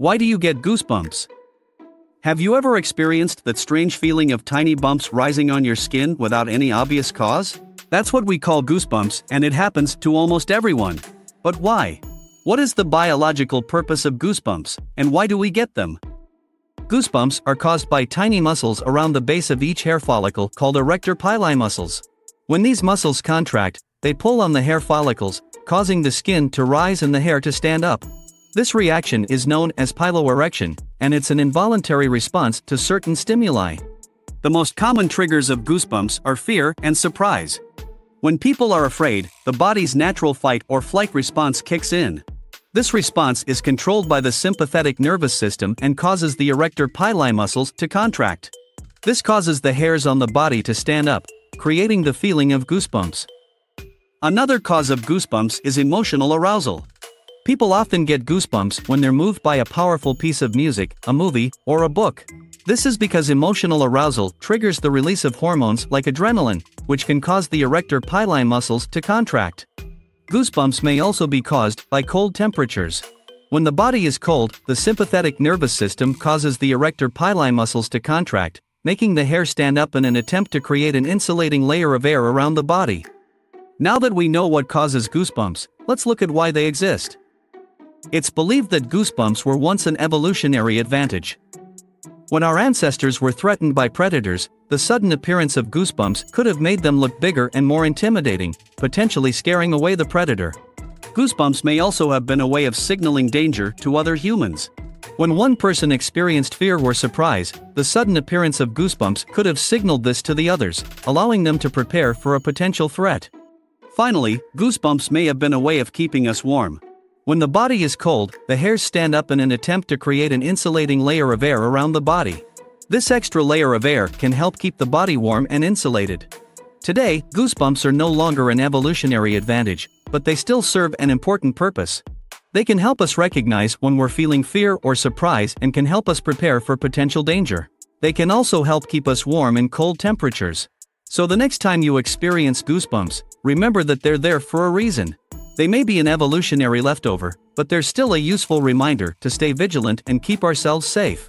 Why do you get goosebumps? Have you ever experienced that strange feeling of tiny bumps rising on your skin without any obvious cause? That's what we call goosebumps, and it happens to almost everyone. But why? What is the biological purpose of goosebumps, and why do we get them? Goosebumps are caused by tiny muscles around the base of each hair follicle called erector pili muscles. When these muscles contract, they pull on the hair follicles, causing the skin to rise and the hair to stand up. This reaction is known as piloerection, and it's an involuntary response to certain stimuli. The most common triggers of goosebumps are fear and surprise. When people are afraid, the body's natural fight or flight response kicks in. This response is controlled by the sympathetic nervous system and causes the erector pili muscles to contract. This causes the hairs on the body to stand up, creating the feeling of goosebumps. Another cause of goosebumps is emotional arousal. People often get goosebumps when they're moved by a powerful piece of music, a movie, or a book. This is because emotional arousal triggers the release of hormones like adrenaline, which can cause the erector pili muscles to contract. Goosebumps may also be caused by cold temperatures. When the body is cold, the sympathetic nervous system causes the erector pili muscles to contract, making the hair stand up in an attempt to create an insulating layer of air around the body. Now that we know what causes goosebumps, let's look at why they exist. It's believed that goosebumps were once an evolutionary advantage. When our ancestors were threatened by predators, the sudden appearance of goosebumps could have made them look bigger and more intimidating, potentially scaring away the predator. Goosebumps may also have been a way of signaling danger to other humans. When one person experienced fear or surprise, the sudden appearance of goosebumps could have signaled this to the others, allowing them to prepare for a potential threat. Finally, goosebumps may have been a way of keeping us warm. When the body is cold, the hairs stand up in an attempt to create an insulating layer of air around the body. This extra layer of air can help keep the body warm and insulated. Today, goosebumps are no longer an evolutionary advantage, but they still serve an important purpose. They can help us recognize when we're feeling fear or surprise and can help us prepare for potential danger. They can also help keep us warm in cold temperatures. So the next time you experience goosebumps, remember that they're there for a reason. They may be an evolutionary leftover, but they're still a useful reminder to stay vigilant and keep ourselves safe.